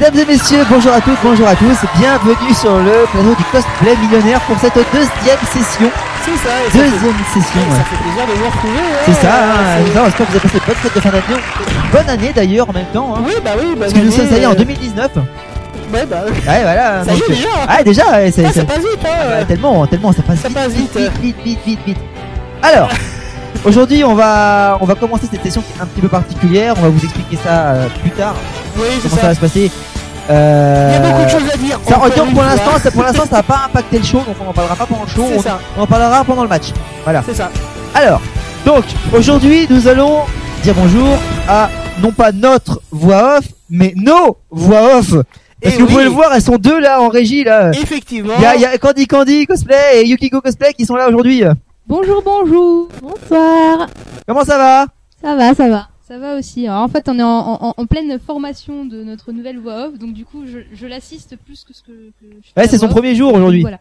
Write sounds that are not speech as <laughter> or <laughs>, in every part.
Mesdames et messieurs, bonjour à toutes, bonjour à tous, bienvenue sur le plateau du cosplay millionnaire pour cette deuxième session. C'est ça, et ça, fait, Deuxième session. ça ouais. fait plaisir de vous retrouver. ouais. C'est ça, hein, ça, j'espère que vous avez passé de bonnes fêtes de fin d'année. Bonne année d'ailleurs en même temps. Hein. Oui, bah oui, bah Parce que nous sommes, ça y est, en euh, 2019. Ouais, Ouais, bah oui. voilà. Ça y est euh, déjà. Ah, déjà, ouais, Ah, c'est- ça passe vite, hein. Ah bah, euh. tellement, tellement, ça passe Ça vite, passe vite, vite. vite, vite, vite, vite, vite. Alors, <laughs> aujourd'hui, on va, on va commencer cette session qui est un petit peu particulière. On va vous expliquer ça euh, plus tard. Oui, c'est Comment ça ça. va se passer. Il y Euh, a beaucoup de choses à dire. Ça, une pour l'instant, ça, pour l'instant, ça n'a <laughs> pas impacté le show, donc on en parlera pas pendant le show. C'est On, ça. on en parlera pendant le match. Voilà. C'est ça. Alors, donc, aujourd'hui, nous allons dire bonjour à non pas notre voix off, mais nos voix off. Parce Et que vous pouvez le voir, elles sont deux là en régie là. Effectivement. Il y a, il y a Candy Candy cosplay et Yukiko cosplay qui sont là aujourd'hui. Bonjour, bonjour. Bonsoir. Comment ça va Ça va, ça va. Ça va aussi. Alors, en fait, on est en, en- en pleine formation de notre nouvelle voix off, donc du coup, je, je l'assiste plus que ce que. que je fais Ouais, c'est son off. premier jour aujourd'hui. Voilà.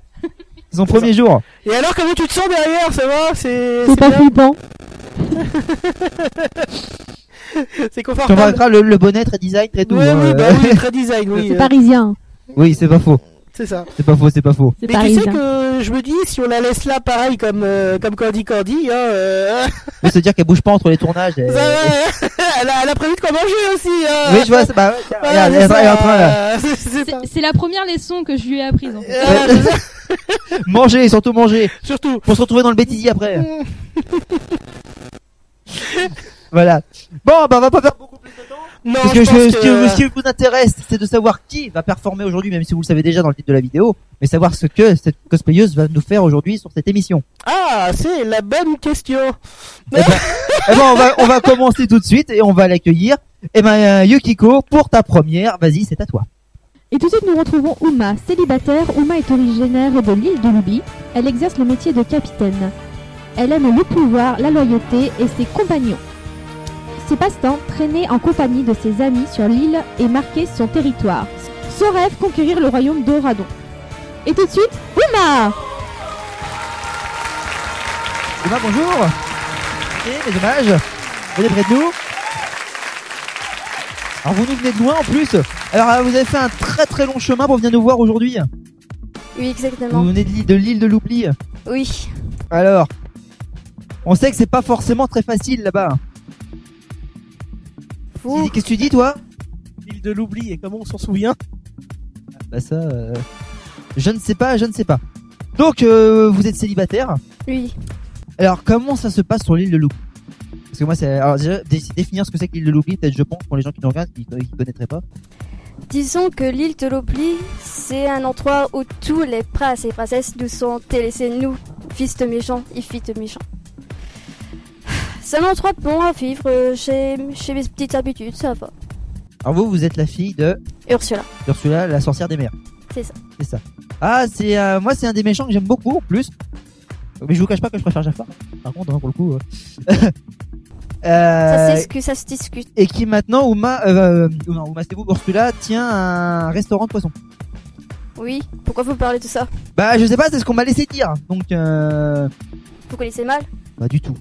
C'est son premier jour. Et alors, comment tu te sens derrière Ça va? C'est C'est pas flippant. <laughs> C'est Tu confortable. remarqueras le, le bonnet très design, très tout. Oui, hein, oui, euh. bah oui, très <laughs> design, oui. C'est euh, parisien. Oui, c'est pas faux. C'est ça. C'est pas faux, c'est pas faux. Mais tu sais que je me dis, si on la laisse là, pareil comme euh, comme Candy Candy, hein, euh, Mais se dire qu'elle bouge pas entre les tournages. elle- <laughs> ça va, elle, a, elle a prévu de quoi manger aussi. Hein. Oui, je vois, c'est- bah, ouais, Voilà, elle, ça, elle est en train là. <laughs> euh, c'est- la première leçon que je lui ai apprise. En fait. Ça, <laughs> Manger, surtout manger. Surtout. Pour se retrouver dans le bêtisier après. Voilà. Bon, bah, on va pas faire beaucoup plus de temps. Non, Parce que, je ce, qui, ce qui vous intéresse, c'est de savoir qui va performer aujourd'hui, même si vous le savez déjà dans le titre de la vidéo, mais savoir ce que cette cosplayeuse va nous faire aujourd'hui sur cette émission. Ah, c'est la bonne question. Eh ben, eh ben, on va, on va commencer tout de suite et on va l'accueillir. Eh ben, Yukiko, pour ta première, vas-y, c'est à toi. Et tout de suite, nous retrouvons Uma, célibataire. Uma est originaire de l'île de Luby. Elle exerce le métier de capitaine. Elle aime le pouvoir, la loyauté et ses compagnons. Ses passe-temps, traîner en compagnie de ses amis sur l'île et marquer son territoire. Son rêve, conquérir le royaume d'Oradon. Et tout de suite, Uma Emma, bonjour. Et mes hommages. Venez près de nous. Alors, vous nous venez de loin en plus. Alors, euh, vous avez fait un très très long chemin pour venir nous voir aujourd'hui. Oui, Vous exactement. venez de l'île de l'île de l'oubli. Oui. Alors, on sait que c'est pas forcément très facile là-bas. Qu'est-ce que tu dis, toi? L'île de l'oubli, et comment on s'en souvient? Bah ça, euh, je ne sais pas, je ne sais pas. Donc, euh, vous êtes célibataire? oui. Alors, comment ça se passe sur l'île de l'oubli? Parce que moi, c'est alors déjà dé- définir ce que c'est que l'île de l'oubli, peut-être je pense pour les gens qui nous regardent, qui, qui connaîtraient pas. Disons que l'île de l'oubli, c'est un endroit où tous les princes et princesses nous sont délaissés, nous, fils de méchants et filles de méchants. C'est un endroit bon à vivre, euh, j'ai mes petites habitudes, ça va. Alors vous, vous êtes la fille de Ursula, Ursula, la sorcière des mers. C'est ça. C'est ça. Ah, c'est euh, moi, c'est un des méchants que j'aime beaucoup en plus. Mais je vous cache pas que je préfère Jafar. Par contre, hein, pour le coup. euh. <laughs> ça Euh, que ça se discute. et qui maintenant, Uma, euh, non, Uma, c'est vous, Ursula tient un restaurant de poisson. Oui, pourquoi vous parlez de ça? Bah, je sais pas, c'est ce qu'on m'a laissé dire. Donc, euh, Vous connaissez mal? Pas du tout.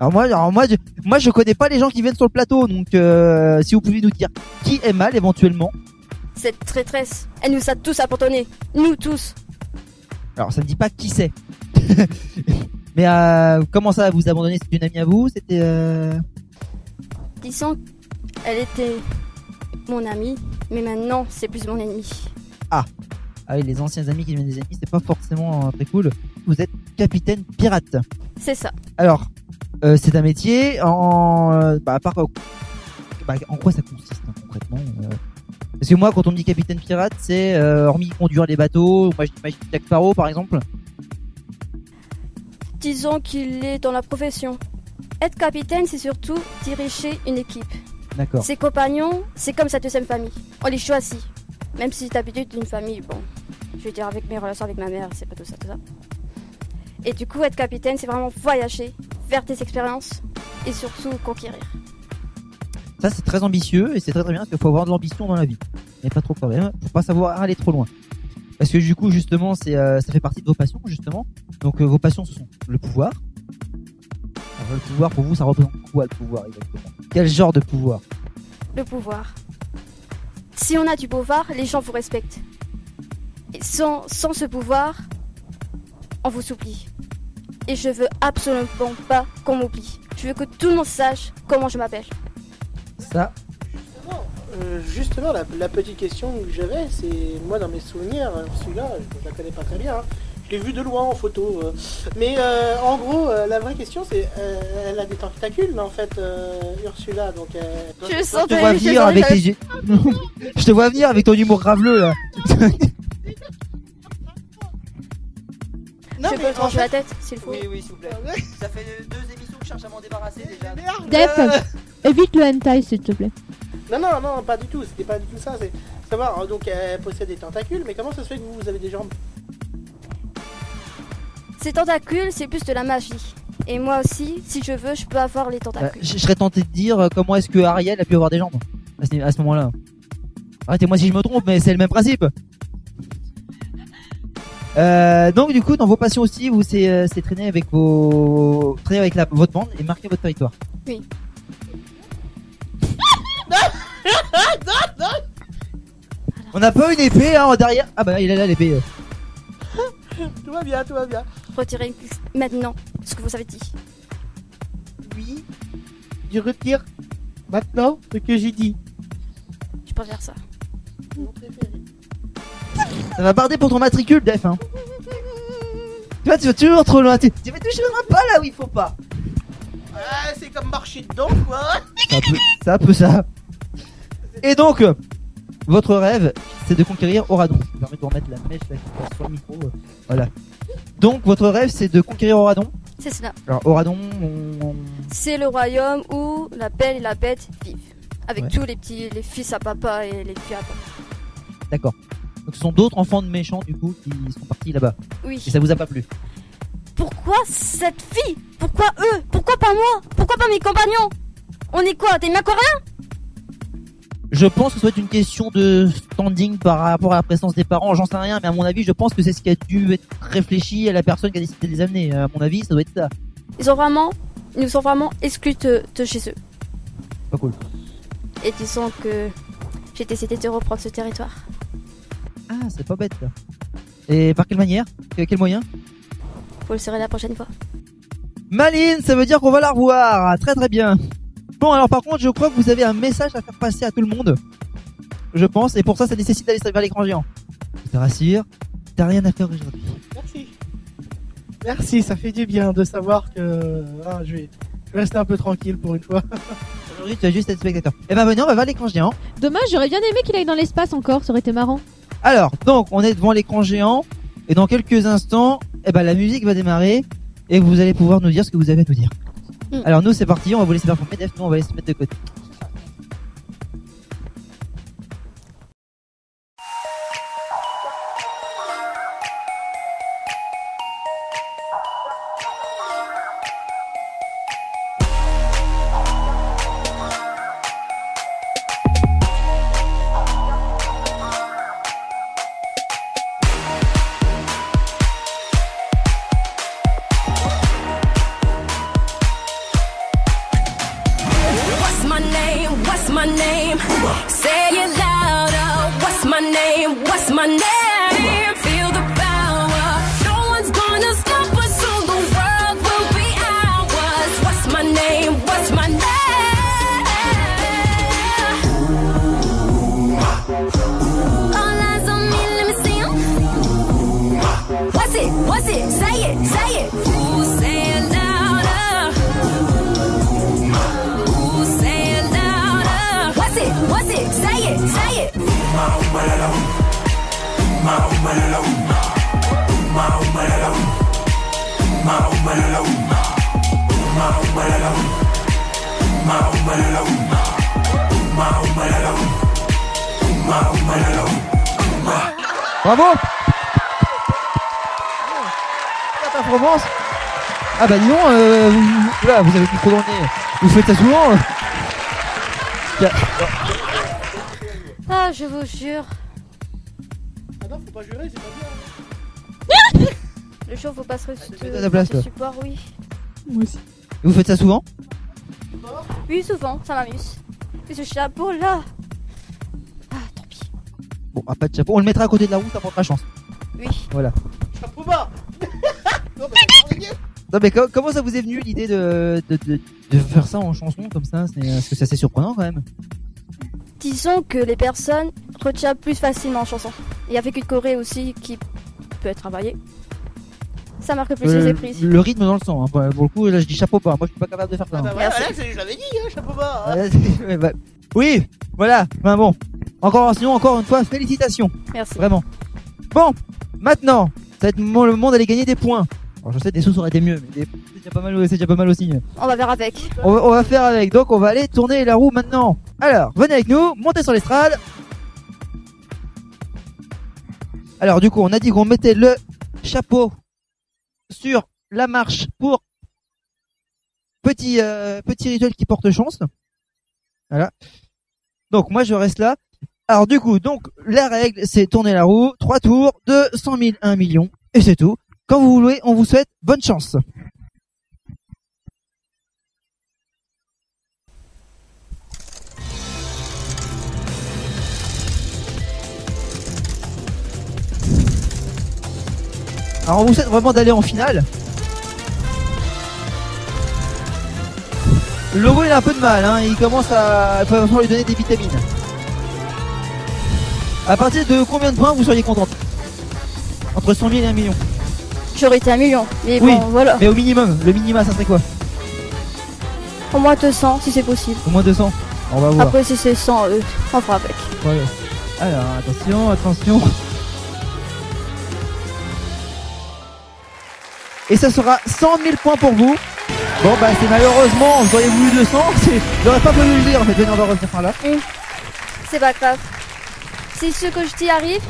Alors moi, alors moi, je, moi, je connais pas les gens qui viennent sur le plateau, donc euh, si vous pouvez nous dire qui est mal éventuellement. Cette traîtresse, elle nous a tous abandonnés, nous tous. Alors ça ne dit pas qui c'est. <laughs> Mais euh, comment ça vous abandonner C'est une amie à vous? C'était euh... Disons, elle était mon amie, mais maintenant c'est plus mon ennemi. ah oui, les anciens amis qui deviennent des amis, c'est pas forcément euh, très cool. Vous êtes capitaine pirate. C'est ça. Alors, euh, c'est un métier en euh, bah, à part bah, en quoi ça consiste hein, concrètement euh Parce que moi, quand on me dit capitaine pirate, c'est euh, hormis conduire les bateaux. Moi, dis Jack Sparrow, par exemple. Disons qu'il est dans la profession. Être capitaine, c'est surtout diriger une équipe. D'accord. Ses compagnons, c'est comme sa deuxième famille. On les choisit. Même si d'habitude d'une famille, bon, je veux dire avec mes relations avec ma mère, c'est pas tout ça, tout ça. Et du coup, être capitaine, c'est vraiment voyager, faire des expériences et surtout conquérir. Ça, c'est très ambitieux et c'est très très bien parce qu'il faut avoir de l'ambition dans la vie. Mais pas trop quand même. Faut pas savoir aller trop loin. Parce que du coup, justement, c'est euh, ça fait partie de vos passions, justement. Donc, euh, vos passions, ce sont le pouvoir. Alors, le pouvoir, pour vous, ça représente quoi le pouvoir exactement? Quel genre de pouvoir? Le pouvoir. si on a du pouvoir, les gens vous respectent. Et sans, sans ce pouvoir, on vous oublie. Et je veux absolument pas qu'on m'oublie. Je veux que tout le monde sache comment je m'appelle. Ça, Euh, justement, la, la petite question que j'avais, c'est moi dans mes souvenirs, euh, celui-là, je la connais pas très bien. hein. Je l'ai vu de loin en photo. euh. Mais euh, en gros, euh, la vraie question, c'est euh, elle a des tentacules, en fait, euh, Ursula. Donc, euh, Je je te vois venir avec que- tes... <laughs> je te vois venir avec ton humour graveleux là. <laughs> je peux en trancher fait- la tête, s'il faut. oui, s'il vous plaît. Ça fait deux émissions que je cherche à m'en débarrasser déjà. Def, évite le hentai s'il te plaît. Non, non, non, pas du tout. C'était pas du tout ça. C'est savoir. euh, Donc, elle possède des tentacules, mais comment ça se fait que vous, vous avez des jambes? Ces tentacules, c'est plus de la magie. Et moi aussi, si je veux, je peux avoir les Euh, tentacules. je je serais tenté de dire euh, comment est-ce que Ariel a pu avoir des jambes à ce, à ce moment-là? Arrêtez-moi si je me trompe, mais c'est le même principe. Euh, donc du coup, dans vos passions aussi, vous c'est euh, c'est traîner avec vos traîner avec la, votre bande et marquer votre territoire. Oui. <laughs> On n'a pas une épée hein, derrière. Ah bah il est là l'épée. <laughs> Tout va bien, tout va bien. Retirez maintenant ce que vous avez dit. Oui, je retire maintenant ce que j'ai dit. Je peux faire ça. Mon préféré. Ça va barder pour ton matricule, Def. Hein. Tu vois, tu vas toujours trop loin. Tu, tu vas toucher pas là où il faut pas. Ah, c'est comme marcher dedans, quoi. C'est un peu, c'est un peu ça. Et donc, votre rêve, c'est de conquérir Oradon. Je me permets de vous remettre la mèche là, qui passe sur le micro. euh, voilà. Donc, votre rêve, c'est de conquérir Oradon. C'est cela. Alors, Oradon, on- on- C'est le royaume où la belle et la bête vivent. Avec Ouais. tous les petits, les fils à papa et les filles à papa. d'accord. Donc, ce sont d'autres enfants de méchants, du coup, qui sont partis là-bas. Oui. Et ça vous a pas plu. Pourquoi cette fille? Pourquoi eux? Pourquoi pas moi? Pourquoi pas mes compagnons? On est quoi? Des Macoréens Je pense que ça doit être une question de standing par rapport à la présence des parents. J'en sais rien, mais à mon avis, je pense que c'est ce qui a dû être réfléchi à la personne qui a décidé de les amener. À mon avis, ça doit être ça. Ils ont vraiment, ils nous ont vraiment exclus de, de chez eux. Pas cool. Et disons que j'ai décidé de reprendre ce territoire. Ah, c'est pas bête, ça. Et par quelle manière? Que- Quel moyen? Vous le saurez la prochaine fois. Maline, ça veut dire qu'on va la revoir. Très très bien. Bon, alors par contre, je crois que vous avez un message à faire passer à tout le monde. Je pense, et pour ça, ça nécessite d'aller vers l'écran géant. Je te rassure, t'as rien à faire aujourd'hui. Merci. Merci, ça fait du bien de savoir que ah, je, vais, je vais rester un peu tranquille pour une fois. <laughs> Aujourd'hui, tu vas juste être spectateur. Eh ben, venez, on va vers l'écran géant. Dommage, j'aurais bien aimé qu'il aille dans l'espace encore, ça aurait été marrant. Alors, donc, on est devant l'écran géant, et dans quelques instants, eh ben, la musique va démarrer, et vous allez pouvoir nous dire ce que vous avez à nous dire. Mm. Alors, nous, c'est parti, on va vous laisser performer, Def, nous, on va laisser se mettre de côté. Bravo. La performance Ah bah donc, euh, vous, là, vous avez dans le nez. Vous faites ça souvent euh. Tiens, Ah, je vous jure, non, faut pas jurer, c'est pas bien. <laughs> le jour où vous passerez te ce, mets à ta place, ce toi. support, oui. Moi aussi. Vous faites ça souvent? Oui, souvent, ça m'amuse. Mais ce chapeau là. Ah, tant pis. Bon, ah, pas de chapeau. On le mettra à côté de la roue, ça portera chance. Oui. Chapeau bas <laughs> Non, mais Non mais co- comment ça vous est venu l'idée de, de, de, de faire ça en chanson comme ça? C'est parce que c'est assez surprenant quand même. Disons que les personnes retiennent plus facilement en chanson. Et avec une choré aussi qui peut être travaillée. Ça marque plus les Euh, éprises. le rythme dans le sang. Hein. Pour le coup, là je dis chapeau pas. Moi je suis pas capable de faire ça. Ah hein. bah voilà, Merci. voilà, c'est- je l'avais dit, hein, chapeau hein. Ouais, bah, oui, voilà. Ben bon. Encore, sinon encore une fois, félicitations. Merci. Vraiment. Bon, maintenant, ça va être le moment d'aller gagner des points. Alors je sais des sous ça aurait été mieux, mais des points, c'est déjà pas mal, c'est déjà pas mal aussi. On va faire avec. On va, on va faire avec, donc on va aller tourner la roue maintenant. Alors, venez avec nous, montez sur l'estrade. Alors du coup, on a dit qu'on mettait le chapeau sur la marche pour petit euh, petit rituel qui porte chance. Voilà. Donc moi je reste là. Alors du coup, donc la règle c'est tourner la roue, trois tours de 100 000 à 1 million et c'est tout. Quand vous voulez, on vous souhaite bonne chance. Alors on vous souhaite vraiment d'aller en finale. Le logo il a un peu de mal, hein. il commence à... Il va falloir lui donner des vitamines. À partir de combien de points vous seriez contente Entre 100 000 et 1 million. J'aurais été un million. Mais Oui. bon, voilà. Mais au minimum, le minima ça serait quoi Au moins 200 si c'est possible. Au moins 200 On va voir. Après, si c'est 100, euh, on fera avec. Voilà. Alors attention, attention. Et ça sera 100 000 points pour vous. Bon bah c'est malheureusement, vous auriez voulu 200, c'est- j'aurais pas voulu le dire en fait, venez on va revenir par là. C'est pas grave. Si ce que je dis arrive,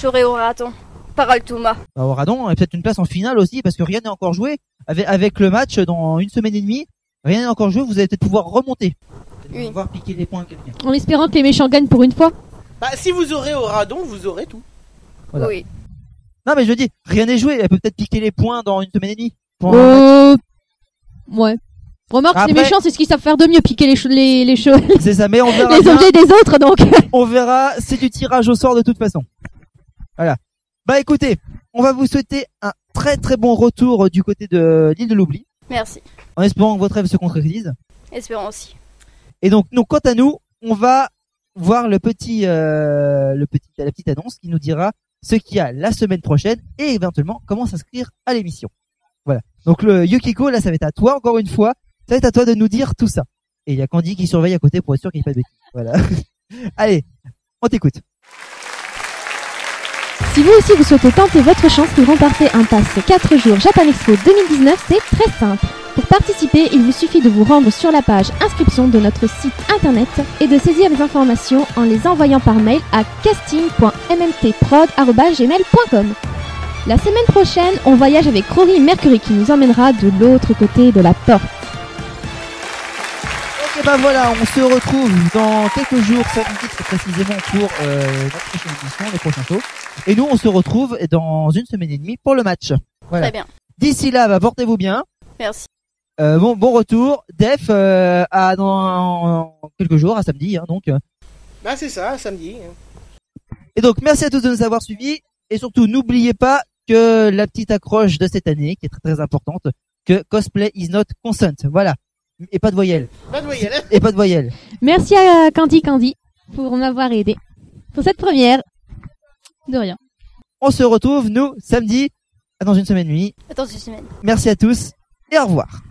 j'aurai au raton. Parole Thomas. Alors Radon a peut-être une place en finale aussi parce que rien n'est encore joué. Avec, avec le match dans une semaine et demie, rien n'est encore joué, vous allez peut-être pouvoir remonter. Oui. Pouvoir piquer les points à quelqu'un. En espérant que les méchants gagnent pour une fois. Bah, si vous aurez au radon, vous aurez tout. Voilà. Oui. Non mais je dis, rien n'est joué, elle peut peut-être piquer les points dans une semaine et demie. Pour. Euh... Ouais. Remarque, Après- les méchants, c'est ce qu'ils savent faire de mieux, piquer les, les, les, cho- <laughs> C'est ça, mais on verra les bien. objets des autres, donc. <laughs> On verra, c'est du tirage au sort de toute façon. Voilà. Bah écoutez, on va vous souhaiter un très très bon retour du côté de l'île de l'oubli, Merci. en espérant que votre rêve se concrétise. Espérons aussi. Et donc, nous, quant à nous, on va voir le petit, euh, le petit, la petite annonce qui nous dira ce qu'il y a la semaine prochaine et éventuellement comment s'inscrire à l'émission. Voilà. Donc le Yukiko, là, ça va être à toi encore une fois. Ça va être à toi de nous dire tout ça. Et il y a Candy qui surveille à côté pour être sûr qu'il n'y ait pas de bêtises. Voilà. <laughs> Allez, on t'écoute. Si vous aussi vous souhaitez tenter votre chance pour remporter un pass 4 jours Japan Expo 2019, c'est très simple. Pour participer, il vous suffit de vous rendre sur la page inscription de notre site internet et de saisir les informations en les envoyant par mail à casting.mtprod.gmail.com. La semaine prochaine, on voyage avec Rory Mercury qui nous emmènera de l'autre côté de la porte. Ok, bah voilà, on se retrouve dans quelques jours, samedi très précisément pour euh, notre prochaine émission, les prochains shows. Et nous, on se retrouve dans une semaine et demie pour le match. Voilà. Très bien. D'ici là, bah, portez-vous bien. Merci. Euh, bon, bon retour. Def, euh, à dans quelques jours, à samedi, hein, donc. Bah, c'est ça, samedi. Et donc, merci à tous de nous avoir suivis. Et surtout, n'oubliez pas que la petite accroche de cette année, qui est très très importante, que cosplay is not consent. Voilà. Et pas de voyelle. Pas de voyelle. hein. Et pas de voyelle. Merci à Candy Candy pour m'avoir aidé pour cette première. De rien. On se retrouve, nous, samedi, dans une semaine et demie. Attends une semaine. Merci à tous et au revoir.